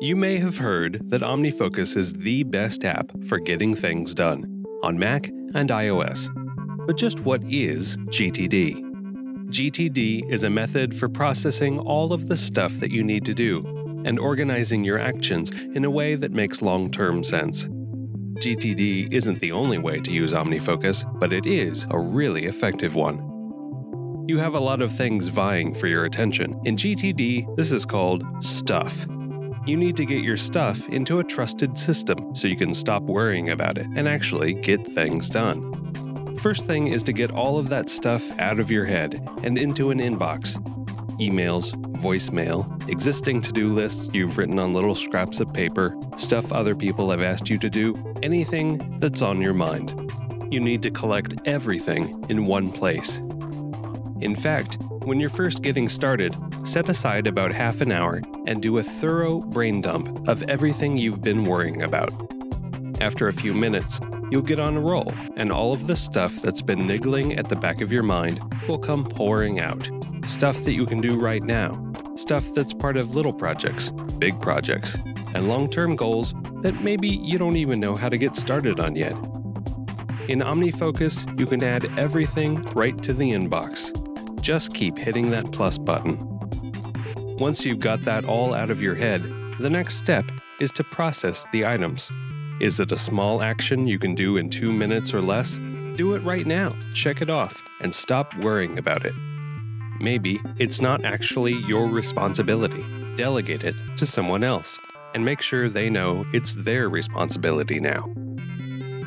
You may have heard that OmniFocus is the best app for getting things done on Mac and iOS. But just what is GTD? GTD is a method for processing all of the stuff that you need to do and organizing your actions in a way that makes long term sense. GTD isn't the only way to use OmniFocus, but it is a really effective one. You have a lot of things vying for your attention. In GTD, this is called stuff. You need to get your stuff into a trusted system so you can stop worrying about it and actually get things done. First thing is to get all of that stuff out of your head and into an inbox. Emails, voicemail, existing to do lists you've written on little scraps of paper, stuff other people have asked you to do, anything that's on your mind. You need to collect everything in one place. In fact, when you're first getting started, set aside about half an hour and do a thorough brain dump of everything you've been worrying about. After a few minutes, you'll get on a roll, and all of the stuff that's been niggling at the back of your mind will come pouring out. Stuff that you can do right now, stuff that's part of little projects, big projects, and long term goals that maybe you don't even know how to get started on yet. In OmniFocus, you can add everything right to the inbox. Just keep hitting that plus button. Once you've got that all out of your head, the next step is to process the items. Is it a small action you can do in two minutes or less? Do it right now, check it off, and stop worrying about it. Maybe it's not actually your responsibility. Delegate it to someone else and make sure they know it's their responsibility now.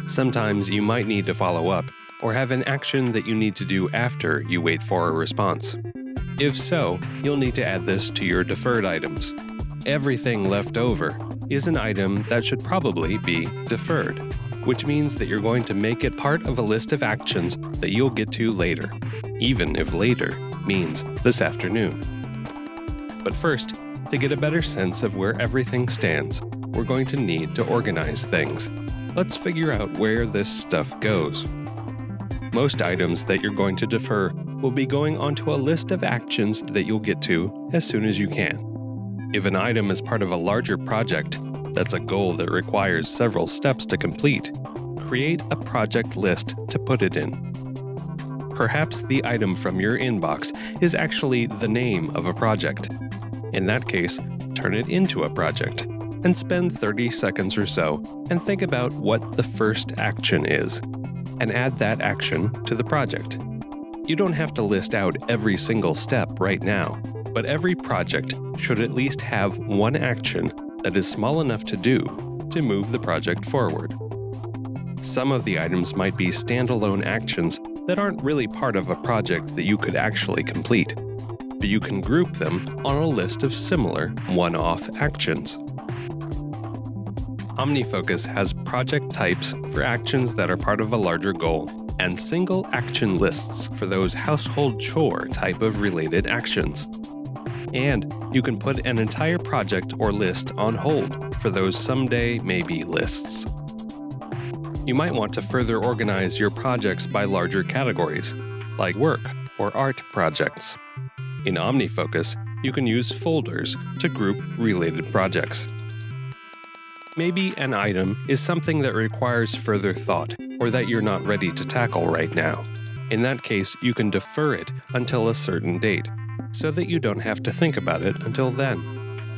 Sometimes you might need to follow up or have an action that you need to do after you wait for a response. If so, you'll need to add this to your deferred items. Everything left over is an item that should probably be deferred, which means that you're going to make it part of a list of actions that you'll get to later, even if later means this afternoon. But first, to get a better sense of where everything stands, we're going to need to organize things. Let's figure out where this stuff goes. Most items that you're going to defer will be going onto a list of actions that you'll get to as soon as you can. If an item is part of a larger project, that's a goal that requires several steps to complete, create a project list to put it in. Perhaps the item from your inbox is actually the name of a project. In that case, turn it into a project and spend 30 seconds or so and think about what the first action is, and add that action to the project. You don't have to list out every single step right now, but every project should at least have one action that is small enough to do to move the project forward. Some of the items might be standalone actions that aren't really part of a project that you could actually complete, but you can group them on a list of similar one off actions. OmniFocus has project types for actions that are part of a larger goal, and single action lists for those household chore type of related actions. And you can put an entire project or list on hold for those someday maybe lists. You might want to further organize your projects by larger categories, like work or art projects. In OmniFocus, you can use folders to group related projects. Maybe an item is something that requires further thought or that you're not ready to tackle right now. In that case, you can defer it until a certain date so that you don't have to think about it until then.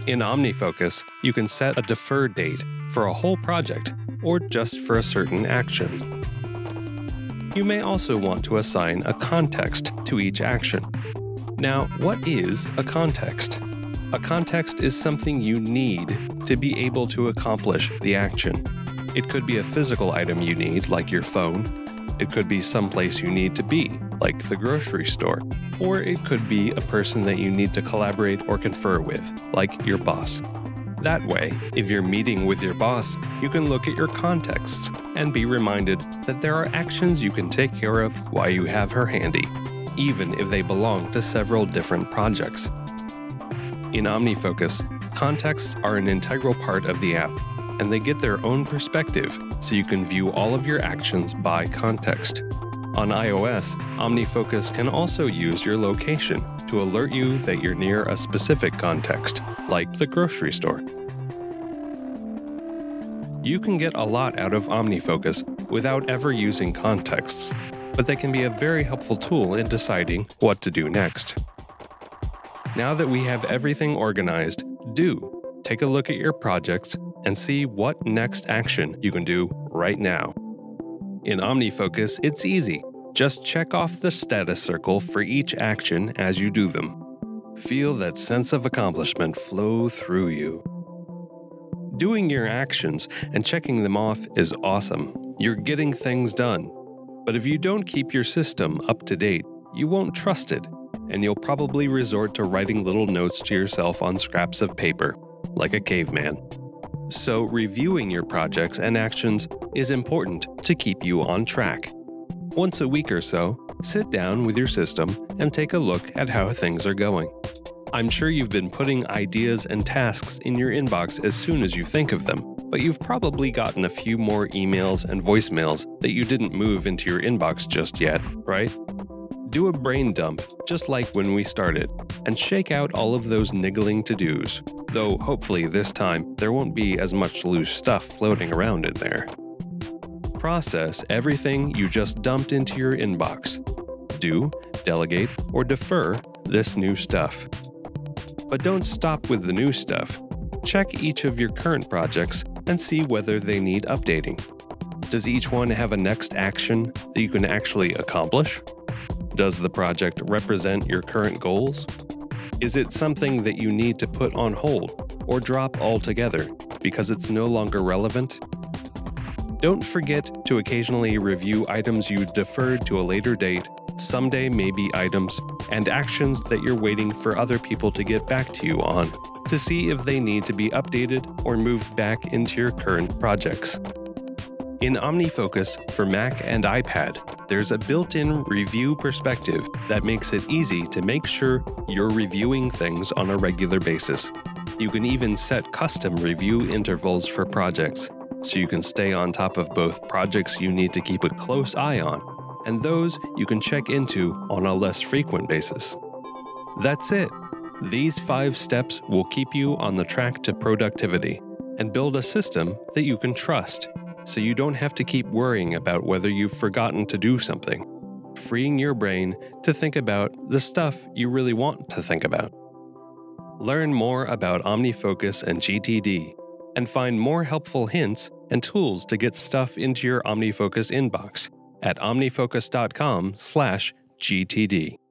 In OmniFocus, you can set a defer date for a whole project or just for a certain action. You may also want to assign a context to each action. Now, what is a context? A context is something you need to be able to accomplish the action. It could be a physical item you need, like your phone, it could be someplace you need to be, like the grocery store. Or it could be a person that you need to collaborate or confer with, like your boss. That way, if you're meeting with your boss, you can look at your contexts and be reminded that there are actions you can take care of while you have her handy, even if they belong to several different projects. In OmniFocus, contexts are an integral part of the app and they get their own perspective so you can view all of your actions by context. On iOS, OmniFocus can also use your location to alert you that you're near a specific context, like the grocery store. You can get a lot out of OmniFocus without ever using contexts, but they can be a very helpful tool in deciding what to do next. Now that we have everything organized, do take a look at your projects and see what next action you can do right now. In OmniFocus, it's easy. Just check off the status circle for each action as you do them. Feel that sense of accomplishment flow through you. Doing your actions and checking them off is awesome. You're getting things done. But if you don't keep your system up to date, you won't trust it, and you'll probably resort to writing little notes to yourself on scraps of paper, like a caveman. So, reviewing your projects and actions is important to keep you on track. Once a week or so, sit down with your system and take a look at how things are going. I'm sure you've been putting ideas and tasks in your inbox as soon as you think of them, but you've probably gotten a few more emails and voicemails that you didn't move into your inbox just yet, right? Do a brain dump, just like when we started, and shake out all of those niggling to dos, though hopefully this time there won't be as much loose stuff floating around in there. Process everything you just dumped into your inbox. Do, delegate, or defer this new stuff. But don't stop with the new stuff. Check each of your current projects and see whether they need updating. Does each one have a next action that you can actually accomplish? Does the project represent your current goals? Is it something that you need to put on hold or drop altogether because it's no longer relevant? Don't forget to occasionally review items you deferred to a later date, someday maybe items and actions that you're waiting for other people to get back to you on to see if they need to be updated or moved back into your current projects. In OmniFocus for Mac and iPad, there's a built in review perspective that makes it easy to make sure you're reviewing things on a regular basis. You can even set custom review intervals for projects, so you can stay on top of both projects you need to keep a close eye on and those you can check into on a less frequent basis. That's it. These five steps will keep you on the track to productivity and build a system that you can trust so you don't have to keep worrying about whether you've forgotten to do something, freeing your brain to think about the stuff you really want to think about. Learn more about OmniFocus and GTD and find more helpful hints and tools to get stuff into your OmniFocus inbox at omnifocus.com/gtd.